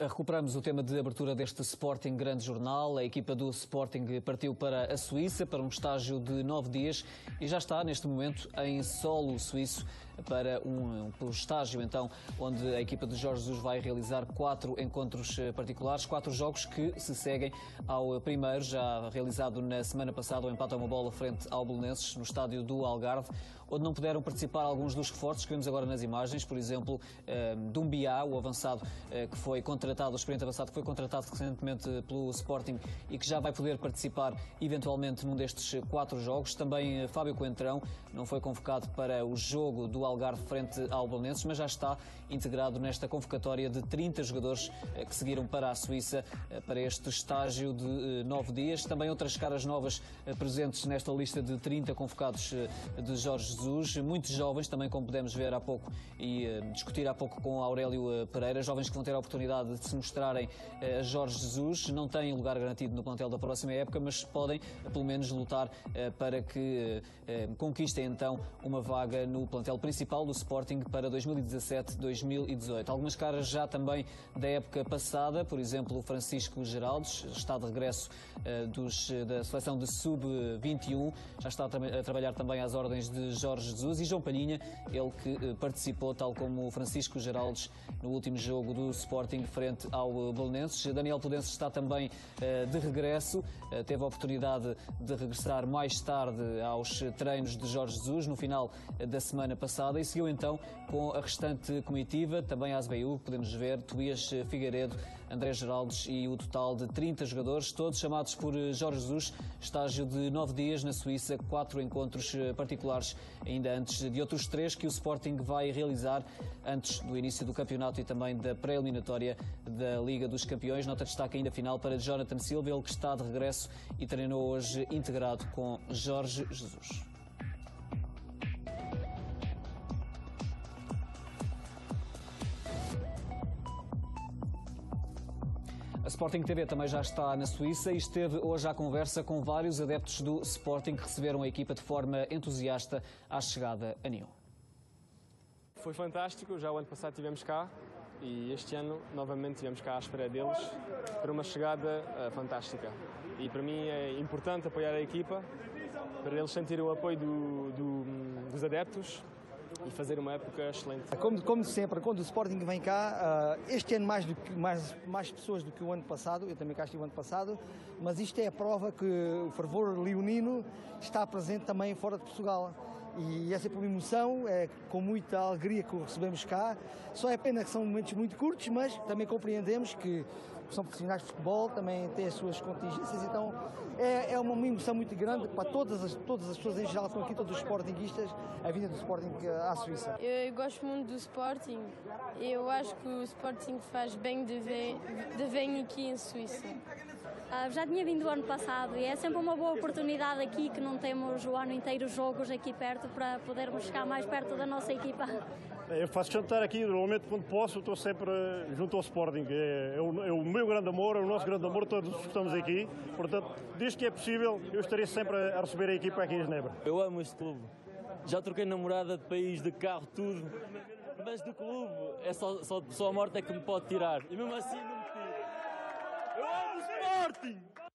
Recuperamos o tema de abertura deste Sporting Grande Jornal. A equipa do Sporting partiu para a Suíça para um estágio de nove dias e já está neste momento em solo suíço para um, um estágio então onde a equipa de Jorge Jesus vai realizar quatro encontros eh, particulares, quatro jogos que se seguem ao primeiro já realizado na semana passada o empate a uma bola frente ao Belenenses no estádio do Algarve, onde não puderam participar alguns dos reforços que vemos agora nas imagens, por exemplo, eh, Dumbiá, o avançado eh, que foi contratado, o experiente avançado que foi contratado recentemente pelo Sporting e que já vai poder participar eventualmente num destes quatro jogos. Também Fábio Coentrão não foi convocado para o jogo do Algarve frente ao Belenenses, mas já está integrado nesta convocatória de 30 jogadores eh, que seguiram para a Suíça eh, para este estágio de eh, nove dias. Também outras caras novas presentes nesta lista de 30 convocados de Jorge Jesus, muitos jovens, também como pudemos ver há pouco e discutir há pouco com Aurélio Pereira, jovens que vão ter a oportunidade de se mostrarem a Jorge Jesus. Não têm lugar garantido no plantel da próxima época, mas podem pelo menos lutar para que conquistem então uma vaga no plantel principal do Sporting para 2017-2018. Algumas caras já também da época passada, por exemplo, o Francisco Geraldes, está de regresso dos, da seleção de sub-21, já está a, a, trabalhar também às ordens de Jorge Jesus e João Palhinha, ele que participou, tal como o Francisco Geraldes, no último jogo do Sporting frente ao Belenenses. Daniel Pudense está também uh, de regresso, teve a oportunidade de regressar mais tarde aos treinos de Jorge Jesus no final da semana passada. E seguiu então com a restante comitiva, também a ASBU, podemos ver, Tobias Figueiredo, André Geraldes e o total de 30 jogadores, todos chamados por Jorge Jesus, estágio de nove dias na Suíça, quatro encontros particulares, ainda antes de outros três que o Sporting vai realizar antes do início do campeonato e também da pré-eliminatória da Liga dos Campeões. Nota de destaque ainda final para Jonathan Silva, ele que está de regresso e treinou hoje integrado com Jorge Jesus. A Sporting TV também já está na Suíça e esteve hoje à conversa com vários adeptos do Sporting que receberam a equipa de forma entusiasta à chegada a Nyon. Foi fantástico, já o ano passado estivemos cá e este ano novamente estivemos cá à espera deles para uma chegada uh, fantástica. E para mim é importante apoiar a equipa, para eles sentirem o apoio do, do, dos adeptos e fazer uma época excelente. Como, como sempre, quando o Sporting vem cá, uh, este ano mais, do que, mais, mais pessoas do que o ano passado, eu também cá estive o ano passado, mas isto é a prova que o fervor leonino está presente também fora de Portugal e é uma emoção, é com muita alegria que o recebemos cá. Só é pena que são momentos muito curtos, mas também compreendemos que são profissionais de futebol, também têm as suas contingências, então é, é uma emoção muito grande para todas as, todas as pessoas em geral que estão aqui, todos os sportinguistas, a vinda do Sporting à Suíça. Eu gosto muito do Sporting, eu acho que o Sporting faz bem de vir, de vir aqui em Suíça. Uh, já tinha vindo o ano passado e é sempre uma boa oportunidade aqui que não temos o ano inteiro jogos aqui perto para podermos chegar mais perto da nossa equipa. Eu faço jantar aqui, normalmente quando posso, estou sempre junto ao Sporting. É, é, o, é, o, meu grande amor, é o nosso grande amor, todos que estamos aqui. Portanto, desde que é possível, eu estarei sempre a receber a equipa aqui em Genebra. Eu amo este clube. Já troquei namorada de país, de carro, tudo. Mas do clube, é só, só, só a morte é que me pode tirar. E mesmo assim nothing.